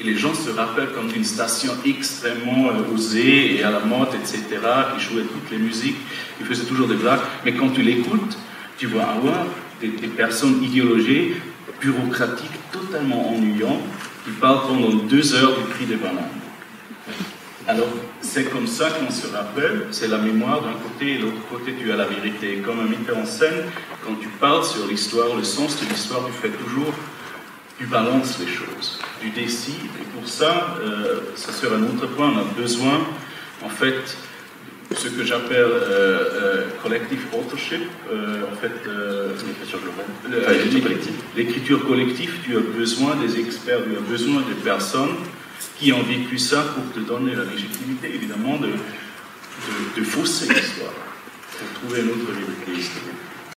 Et les gens se rappellent comme une station extrêmement euh, osée et à la mode, etc., qui jouait toutes les musiques, qui faisait toujours des blagues. Mais quand tu l'écoutes, tu vois avoir des, des personnes idéologiques, bureaucratiques, totalement ennuyants, qui parlent pendant deux heures du prix des bananes. Alors, c'est comme ça qu'on se rappelle, c'est la mémoire d'un côté, et l'autre côté, tu as la vérité. Comme un metteur en scène, quand tu parles sur l'histoire, le sens de l'histoire, tu fais toujours, tu balances les choses, tu décides. Et pour ça, euh, ça sera un autre point, on a besoin, en fait, de ce que j'appelle euh, euh, collective authorship, en fait, L'écriture Enfin, collective. L'écriture collective, tu as besoin des experts, tu as besoin des personnes qui ont vécu ça pour te donner la légitimité, évidemment, de, de, de fausser l'histoire, pour trouver une autre vérité historique.